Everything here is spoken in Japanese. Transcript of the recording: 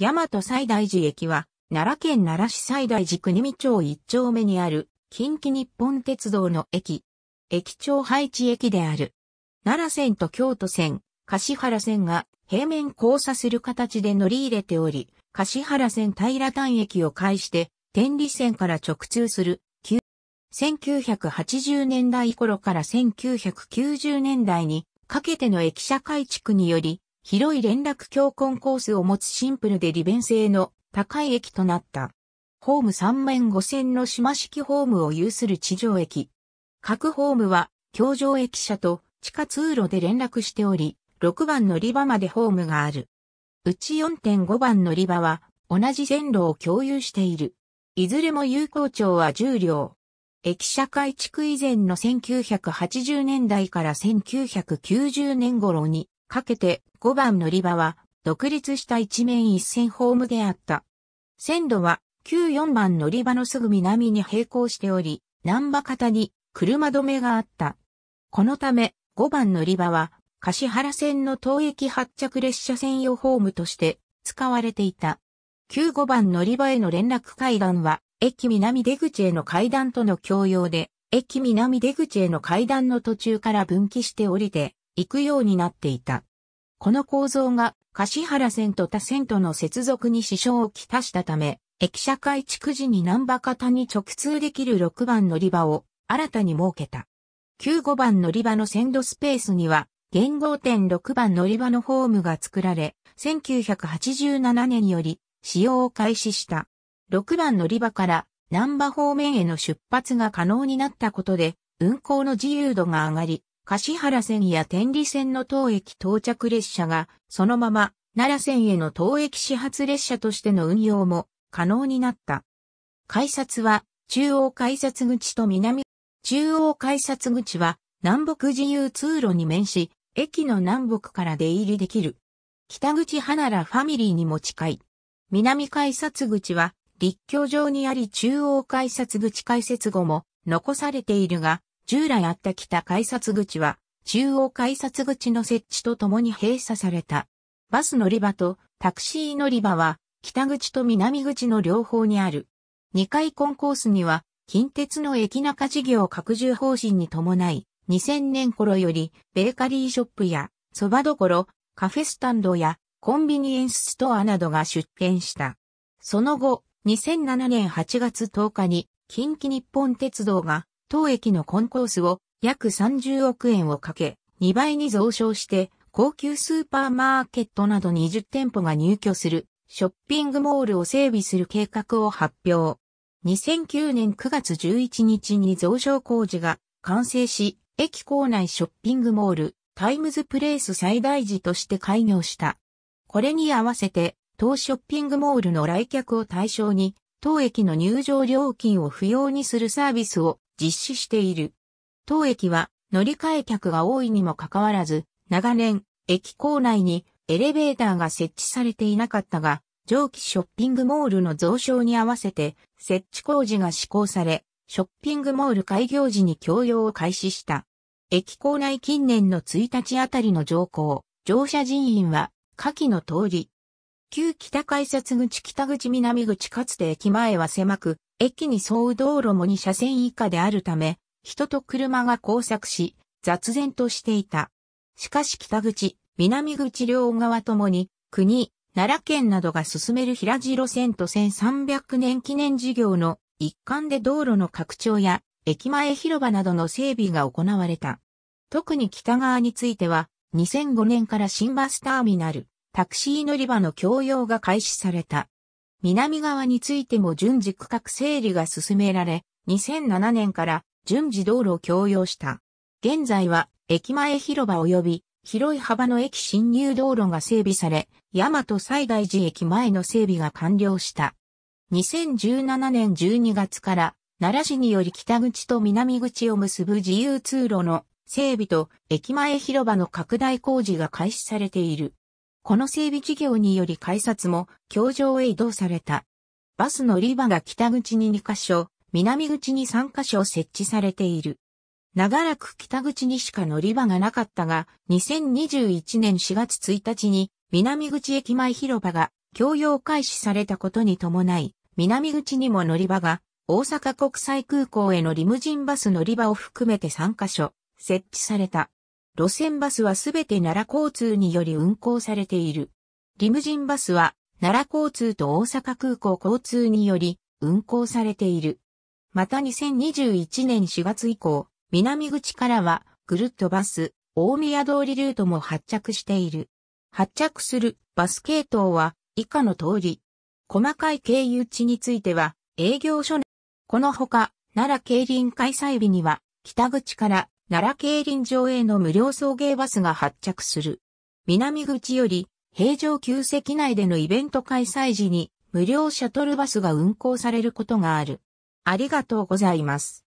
大和西大寺駅は、奈良県奈良市西大寺国見町一丁目にある、近畿日本鉄道の駅。駅長配置駅である。奈良線と京都線、橿原線が平面交差する形で乗り入れており、橿原線平丹駅を介して、天理線から直通する、1980年代頃から1990年代にかけての駅舎改築により、広い連絡橋コンコースを持つシンプルで利便性の高い駅となった。ホーム3面5線の島式ホームを有する地上駅。各ホームは、橋上駅舎と地下通路で連絡しており、6番乗り場までホームがある。うち4.5番乗り場は、同じ線路を共有している。いずれも有効庁は10両。駅舎改築以前の1980年代から1990年頃にかけて5番乗り場は独立した一面一線ホームであった。線路は旧4番乗り場のすぐ南に並行しており、南波型に車止めがあった。このため5番乗り場は橿原線の東駅発着列車専用ホームとして使われていた。旧5番乗り場への連絡階段は駅南出口への階段との共用で、駅南出口への階段の途中から分岐して降りて行くようになっていた。この構造が、橿原線と他線との接続に支障をきたしたため、駅舎改築時に南波方に直通できる6番乗り場を新たに設けた。9、5番乗り場の線路スペースには、現号点6番乗り場のホームが作られ、1987年より使用を開始した。6番乗り場から南波方面への出発が可能になったことで、運行の自由度が上がり、橿原線や天理線の当駅到着列車が、そのまま奈良線への当駅始発列車としての運用も可能になった。改札は中央改札口と南、中央改札口は南北自由通路に面し、駅の南北から出入りできる。北口花良ファミリーにも近い。南改札口は立教上にあり中央改札口開設後も残されているが、従来あった北改札口は、中央改札口の設置とともに閉鎖された。バス乗り場とタクシー乗り場は、北口と南口の両方にある。2階コンコースには、近鉄の駅中事業拡充方針に伴い、2000年頃より、ベーカリーショップや、蕎麦処、カフェスタンドや、コンビニエンスストアなどが出店した。その後、2007年8月10日に、近畿日本鉄道が当駅のコンコースを約30億円をかけ、2倍に増床して高級スーパーマーケットなど20店舗が入居するショッピングモールを整備する計画を発表。2009年9月11日に増床工事が完成し、駅構内ショッピングモール、タイムズプレイス最大寺として開業した。これに合わせて、当ショッピングモールの来客を対象に、当駅の入場料金を不要にするサービスを実施している。当駅は乗り換え客が多いにもかかわらず、長年、駅構内にエレベーターが設置されていなかったが、上記ショッピングモールの増床に合わせて設置工事が施行され、ショッピングモール開業時に供用を開始した。駅構内近年の1日あたりの乗降、乗車人員は下記の通り。旧北改札口北口南口かつて駅前は狭く、駅に沿う道路も2車線以下であるため、人と車が交錯し、雑然としていた。しかし北口、南口両側ともに、国、奈良県などが進める平地路線と1300年記念事業の一環で道路の拡張や駅前広場などの整備が行われた。特に北側については、2005年から新バスターミナル、タクシー乗り場の供用が開始された。南側についても順次区画整理が進められ、2007年から順次道路を供用した。現在は駅前広場及び広い幅の駅進入道路が整備され、大和西大寺駅前の整備が完了した。2017年12月から奈良市により北口と南口を結ぶ自由通路の整備と駅前広場の拡大工事が開始されている。この整備事業により改札も橋上へ移動された。バス乗り場が北口に2カ所、南口に3カ所設置されている。長らく北口にしか乗り場がなかったが、2021年4月1日に南口駅前広場が供用開始されたことに伴い、南口にも乗り場が、大阪国際空港へのリムジンバス乗り場を含めて3カ所、設置された。路線バスはすべて奈良交通により運行されている。リムジンバスは奈良交通と大阪空港交通により運行されている。また2021年4月以降、南口からはぐるっとバス、大宮通りルートも発着している。発着するバス系統は以下の通り。細かい経由地については営業所このほか、奈良競輪開催日には北口から奈良競輪場への無料送迎バスが発着する。南口より平常旧席内でのイベント開催時に無料シャトルバスが運行されることがある。ありがとうございます。